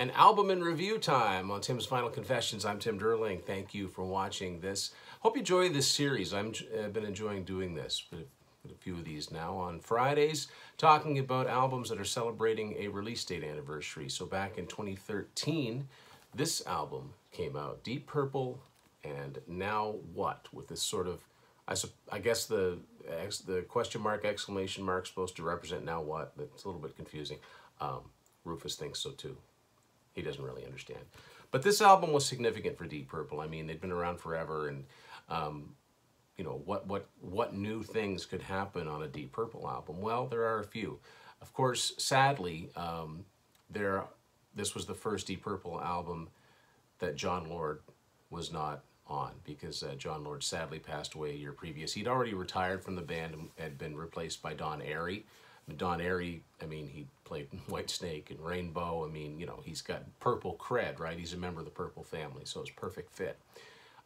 And album and review time on Tim's Vinyl Confessions. I'm Tim Durling. Thank you for watching this. Hope you enjoy this series. i have been enjoying doing this, a few of these now on Fridays, talking about albums that are celebrating a release date anniversary. So back in 2013, this album came out, Deep Purple, and Now What, with this sort of, I, I guess the the question mark, exclamation mark supposed to represent now what, but it's a little bit confusing. Um, Rufus thinks so too. He doesn't really understand. But this album was significant for Deep Purple. I mean, they'd been around forever, and um, you know, what, what, what new things could happen on a Deep Purple album? Well, there are a few. Of course, sadly, um, there, this was the first Deep Purple album that Jon Lord was not on because uh, Jon Lord sadly passed away a year previous. He'd already retired from the band and had been replaced by Don Airey. Don Airey, I mean, he played Whitesnake and Rainbow. I mean, you know, he's got purple cred, right? He's a member of the Purple family, so it's perfect fit.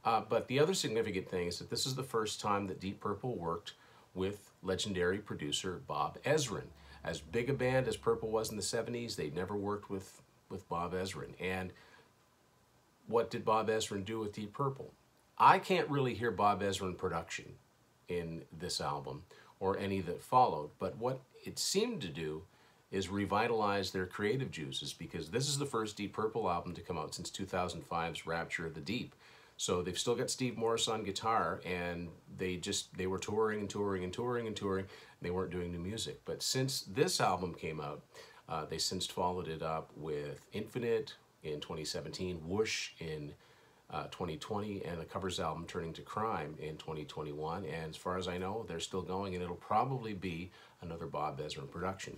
Uh, but the other significant thing is that this is the first time that Deep Purple worked with legendary producer Bob Ezrin. As big a band as Purple was in the 70s, they never worked with, with Bob Ezrin. And what did Bob Ezrin do with Deep Purple? I can't really hear Bob Ezrin production in this album or any that followed, but what it seemed to do is revitalize their creative juices because this is the first Deep Purple album to come out since 2005's Rapture of the Deep. So they've still got Steve Morse on guitar, and they just they were touring and touring and touring and touring. And they weren't doing new music, but since this album came out, uh, they since followed it up with Infinite in 2017, Whoosh in uh, 2020, and the covers album Turning to Crime in 2021. And as far as I know, they're still going, and it'll probably be another Bob Ezrin production.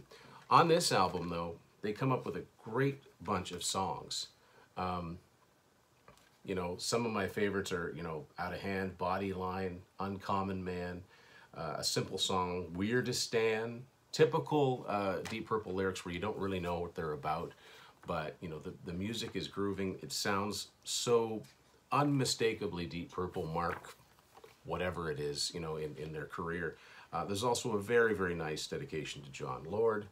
On this album, though, they come up with a great bunch of songs. Um, you know, some of my favorites are, you know, Out of Hand, Bodyline, Uncommon Man, uh, a simple song, Weirdistan, typical uh, Deep Purple lyrics where you don't really know what they're about, but, you know, the, the music is grooving. It sounds so unmistakably Deep Purple, Mark, whatever it is, you know, in, in their career. Uh, there's also a very, very nice dedication to Jon Lord.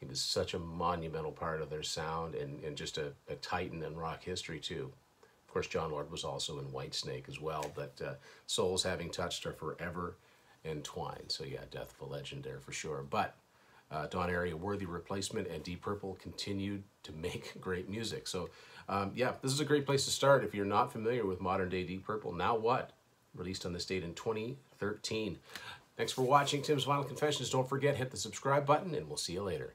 He was such a monumental part of their sound and, and just a, a titan in rock history too. Of course, Jon Lord was also in Whitesnake as well, but uh, souls having touched are forever entwined. So yeah, death of a legend there for sure. But uh, Don Airey, a worthy replacement, and Deep Purple continued to make great music. So um, yeah, this is a great place to start if you're not familiar with modern day Deep Purple. Now what? Released on this date in 2013. Thanks for watching Tim's Vinyl Confessions. Don't forget, hit the subscribe button, and we'll see you later.